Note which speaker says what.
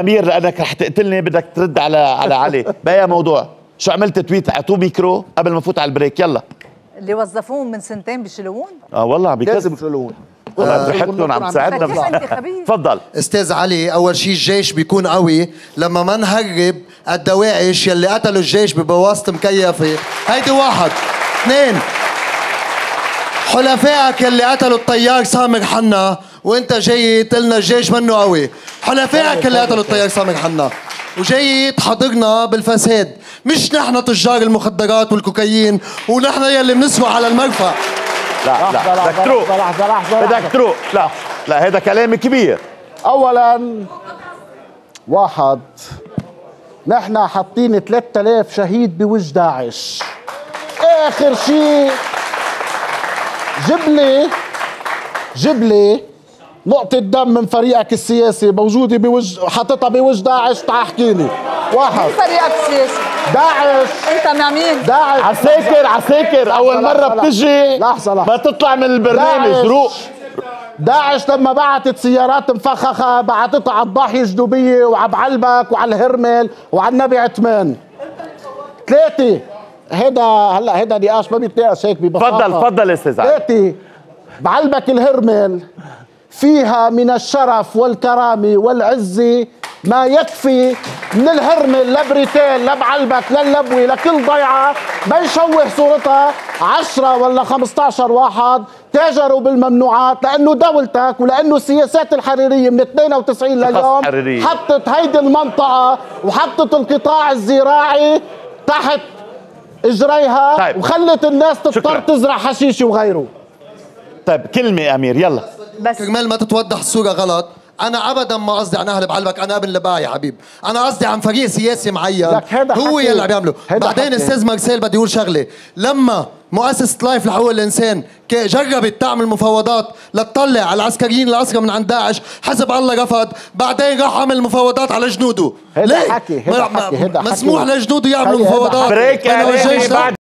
Speaker 1: أمير لأنك رح تقتلني بدك ترد على على علي. بأي موضوع؟ شو عملت تويت اعطوه ميكرو قبل ما فوت على البريك؟ يلا.
Speaker 2: اللي وظفوهم من سنتين بيشيلوهم
Speaker 1: آه والله عم
Speaker 3: لازم
Speaker 1: بيكذب
Speaker 3: يشيلون
Speaker 1: والله عم تساعدنا
Speaker 2: خبير
Speaker 1: تفضل.
Speaker 4: أستاذ علي أول شيء الجيش بيكون قوي. لما ما نهرب الدواعش يلي قتلوا الجيش ببواسط مكيفة. هيدي واحد. اثنين. حلفائك يلي قتلوا الطيار سامر حنا وانت جاي تقلنا الجيش منه قوي. حلفائك يلي قتلوا الطيار سامر حنا وجاي تحاضرنا بالفساد. مش نحن تجار المخدرات والكوكايين ونحن يلي بنسوق على المرفأ.
Speaker 1: لا لا
Speaker 3: لحظة،
Speaker 1: بدك تروق.
Speaker 3: لحظة، لحظة،
Speaker 1: بدك. تروق. لا لا هذا كلام كبير.
Speaker 3: اولا واحد نحن حاطين 3000 شهيد بوجه داعش. آخر شيء جيب لي جيب لي نقطة دم من فريقك السياسي موجودة بوجه حاططها بوجه داعش تعال احكيلي واحد
Speaker 2: مين فريقك السياسي؟
Speaker 3: داعش
Speaker 2: انت مع مين؟
Speaker 3: داعش
Speaker 1: عساكر عساكر
Speaker 3: أول
Speaker 1: مرة. بتجي
Speaker 3: لحظة، لحظة.
Speaker 1: ما تطلع من البرنامج
Speaker 3: داعش.
Speaker 1: روق
Speaker 3: داعش لما بعتت سيارات مفخخة بعتتها على الضاحية الجنوبية وعلى بعلبك وعلى الهرمل وعلى النبي عثمان ثلاثة هيدا هلا هيدا نقاش ما بيتناقش هيك ببساطة.
Speaker 1: تفضل تفضل أستاذ علي.
Speaker 3: بعلبك الهرمل فيها من الشرف والكرامة والعزة ما يكفي من الهرمل لبريتين لبعلبك للبوي لكل ضيعة. ما يشوه صورتها. عشرة ولا 15 واحد تاجروا بالممنوعات لأنه دولتك ولأنه السياسات الحريرية من 92 لليوم
Speaker 1: حريرية.
Speaker 3: حطت هيدي المنطقة وحطت القطاع الزراعي تحت إجريها
Speaker 1: طيب.
Speaker 3: وخلت الناس تضطر. تزرع حشيش وغيره
Speaker 1: طيب كلمة أمير يلا
Speaker 2: بس
Speaker 4: كرمال ما تتوضح الصورة غلط أنا أبدا ما قصدي عن أهل بعلبك أنا ابن لباع يا حبيب أنا قصدي عن فريق سياسي معين هو. يلي عم يعمله
Speaker 3: هيدا
Speaker 4: بعدين
Speaker 3: حكي.
Speaker 4: أستاذ مارسيل بدي أقول شغلة لما مؤسسة لايف لحقوق الإنسان جربت تعمل مفاوضات لتطلع على العسكريين الأسرى من عند داعش حسب الله رفض بعدين راح عمل مفاوضات على جنوده
Speaker 3: هيدا
Speaker 4: ليه؟
Speaker 3: حكي، هيدا حكي، هيدا حكي.
Speaker 4: مسموح لجنوده يعملوا مفاوضات
Speaker 1: بريك